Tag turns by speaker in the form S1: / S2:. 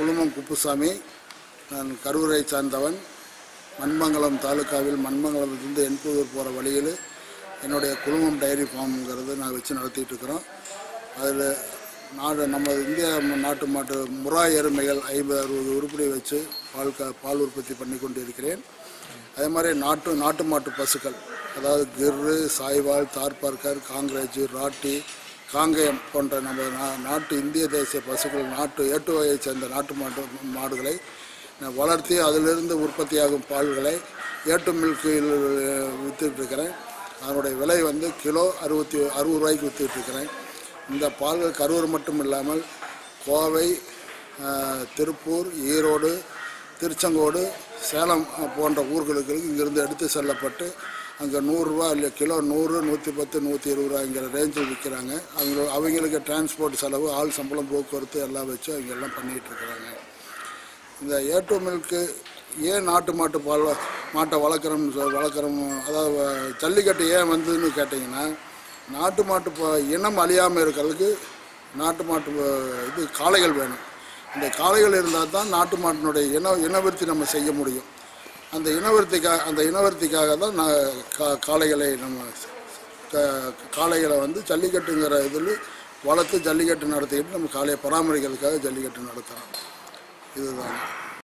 S1: குழுமம் குப்புசாமி நான் கரூரை சார்ந்தவன். மண்மங்கலம் தாலுக்காவில் மண்மங்கலத்திலிருந்து என்பூர் போகிற வழியில் என்னுடைய குழுமம் டைரி ஃபார்ம்ங்கிறது நான் வச்சு நடத்திட்டு இருக்கிறோம். அதில் நாடு நம்ம இந்திய நாட்டு மாட்டு முறா எருமைகள் ஐம்பது அறுபது உருப்படி வச்சு பால் க பால் உற்பத்தி பண்ணி கொண்டு இருக்கிறேன் அதே மாதிரி நாட்டு நாட்டு மாட்டு பசுக்கள் அதாவது கிர்ரு சாய்வால் தார்பார்க்கர் காங்கிரேஜ் ராட்டி காங்கேயம் போன்ற நமது நா- நாட்டு இந்திய தேசிய பசுக்கள் நாட்டு ஏட்டு வகையைச் சேர்ந்த நாட்டு மாட்டு மாடுகளை வளர்த்தி அதிலிருந்து உற்பத்தியாகும் பால்களை ஏட்டு மில்கில் விற்றுட்டு இருக்கிறேன் அதனுடைய விலை வந்து கிலோ அறுபத்தி அறுபது ரூபாய்க்கு விற்றுட்ருக்கிறேன் இந்த பால்கள் கரூர் மட்டும் இல்லாமல் கோவை திருப்பூர் ஈரோடு திருச்செங்கோடு சேலம் போன்ற ஊர்களுக்கு இங்கிருந்து எடுத்து செல்லப்பட்டு அங்கே நூறுரூவா இல்லை கிலோ நூறு நூற்றி பத்து நூற்றி இருபது ரூபாய்ங்கிற ரேஞ்சில் விற்கிறாங்க அவங்க அவங்களுக்கு டிரான்ஸ்போர்ட் செலவு ஆள் சம்பளம் போக்குவரத்து எல்லாம் வச்சு அவங்க எல்லாம் பண்ணிகிட்டு இருக்கிறாங்க. இந்த ஏ மில்க்கு ஏன் நாட்டு மாட்டு பால் மாட்டை வளர்க்குறோம் சொல் வளர்க்குறோம் அதாவது ஜல்லிக்கட்டு ஏன் வந்ததுன்னு கேட்டிங்கன்னா நாட்டு மாட்டு ப- இனம் அழியாமல் இருக்கிறதுக்கு நாட்டு மாட்டு இது காளைகள் வேணும். இந்த காளைகள் இருந்தால் தான் நாட்டு மாட்டினுடைய இன இனவிருத்தி நம்ம செய்ய முடியும். அந்த இனவர்த்திக்காக அந்த இனவர்த்திக்காக தான் நான் கா காளைகளை நம்ம காளைகளை வந்து ஜல்லிக்கட்டுங்கிற இதில் வளர்த்து ஜல்லிக்கட்டு நடத்திக்கிட்டு நம்ம காளையை பராமரிக்கிறதுக்காக ஜல்லிக்கட்டு நடத்துகிறோம் இதுதான்.